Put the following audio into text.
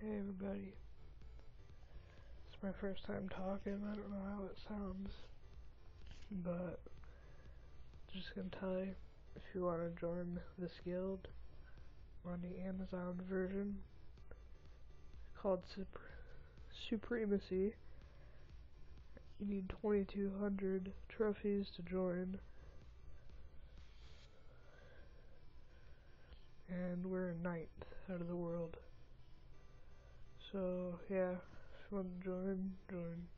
Hey everybody. It's my first time talking, I don't know how it sounds. But just gonna tell you if you wanna join this guild on the Amazon version called Supre Supremacy. You need 2200 trophies to join. And we're ninth out of the world. So yeah, want to join, join.